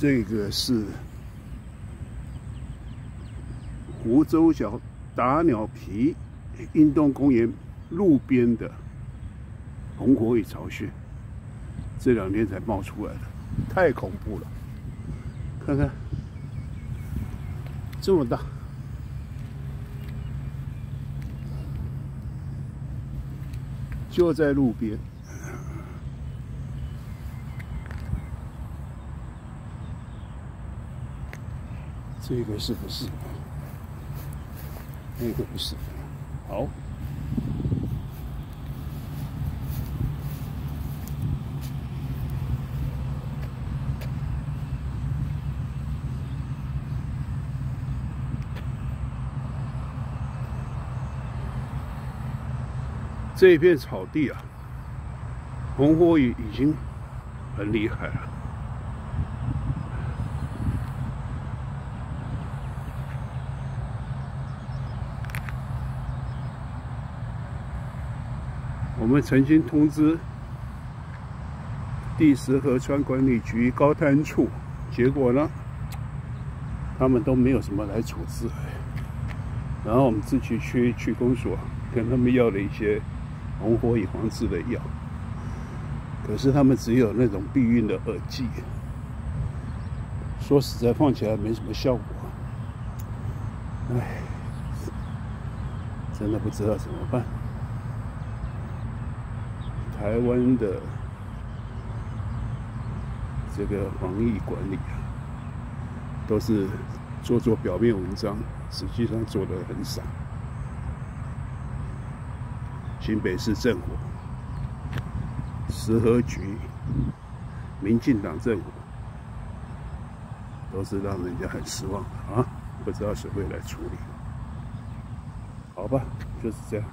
这个是湖州小打鸟皮运动公园路边的红火蚁巢穴，这两天才冒出来的，太恐怖了！看看，这么大，就在路边。这个是不是？那个不是。好，这片草地啊，红火蚁已经很厉害了。我们曾经通知第十河川管理局高滩处，结果呢，他们都没有什么来处置。然后我们自己去去公所跟他们要了一些红火蚁防治的药，可是他们只有那种避孕的耳剂，说实在放起来没什么效果。唉，真的不知道怎么办。台湾的这个防疫管理啊，都是做做表面文章，实际上做的很少。新北市政府、石河局、民进党政府，都是让人家很失望的啊！不知道谁会来处理？好吧，就是这样。